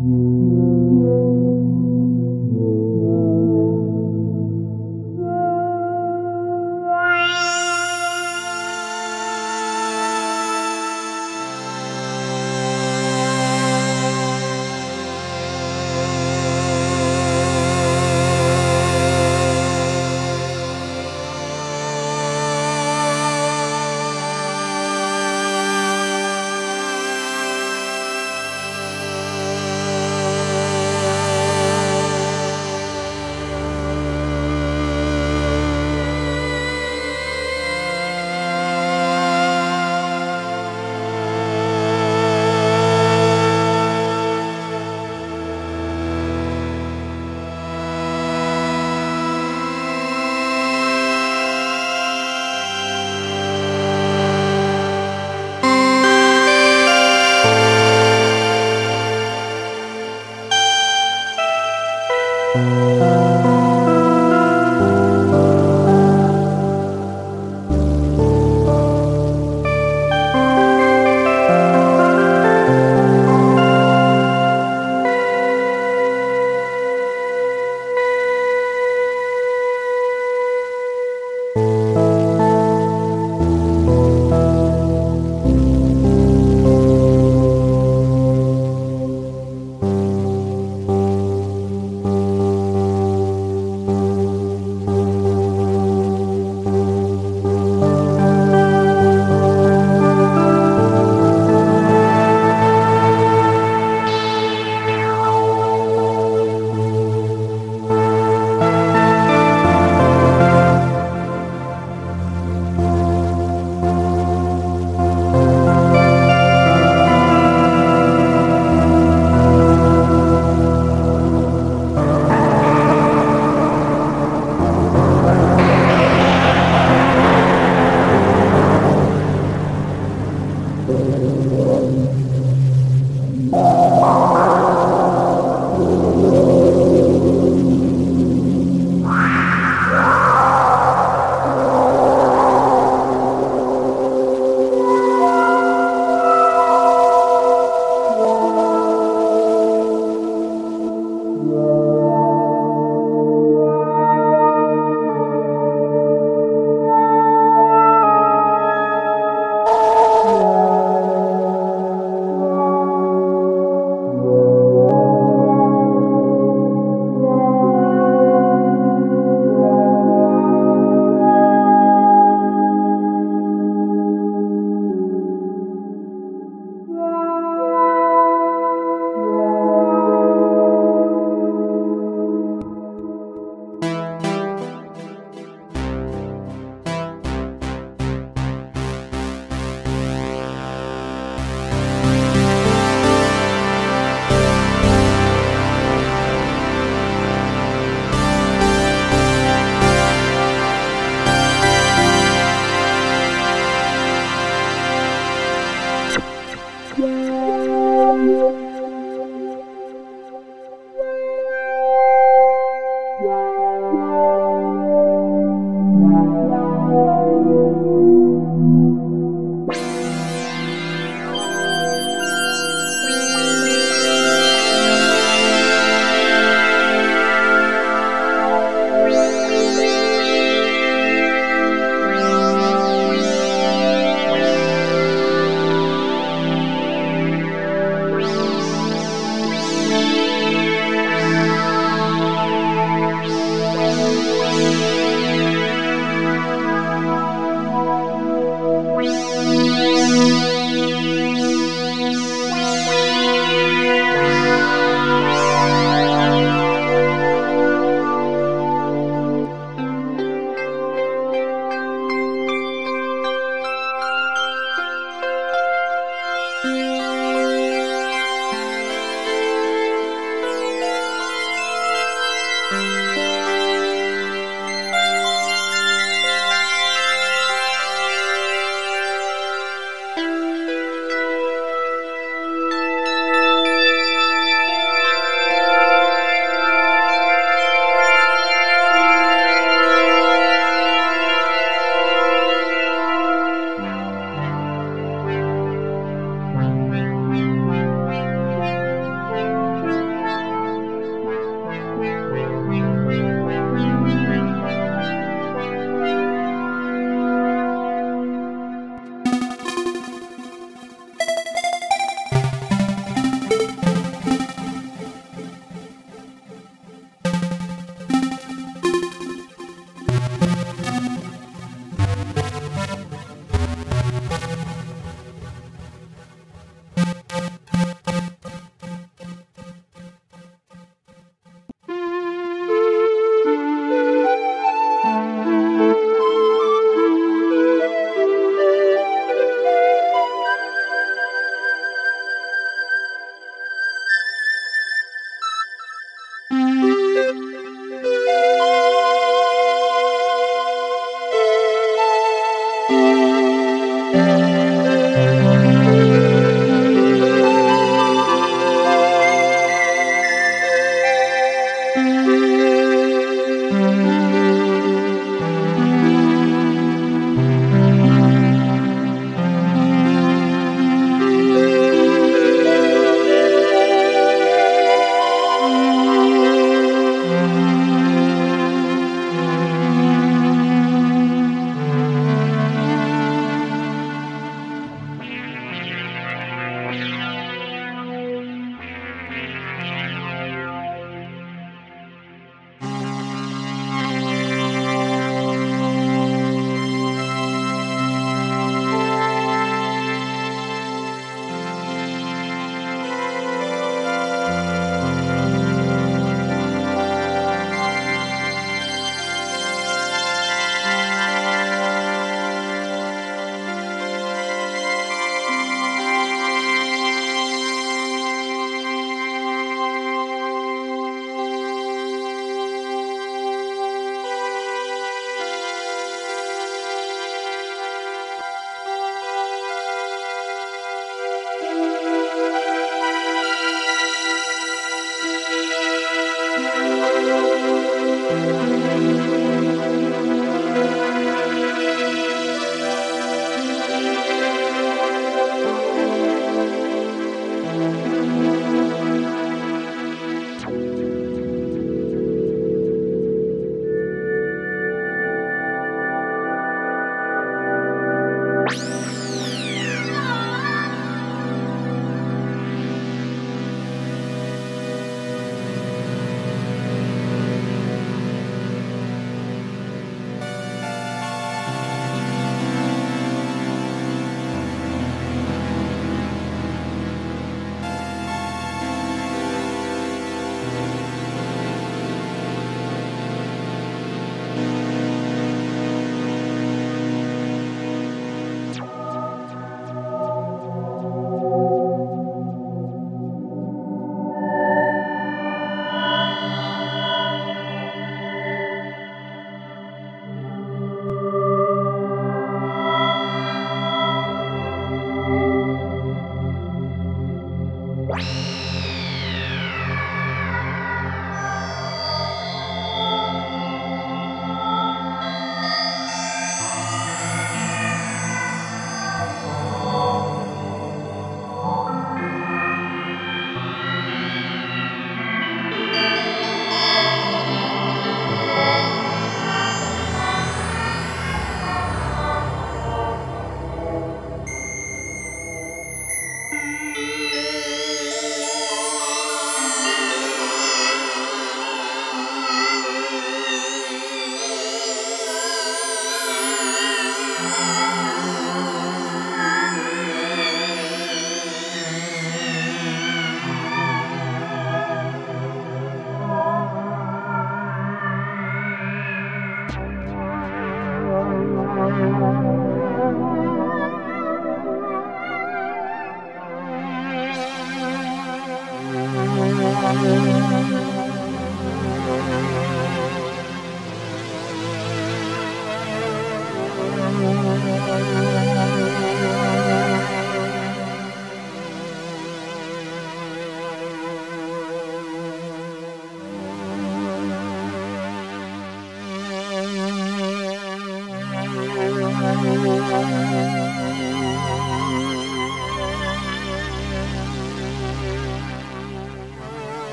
Mm-hmm. Música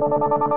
Thank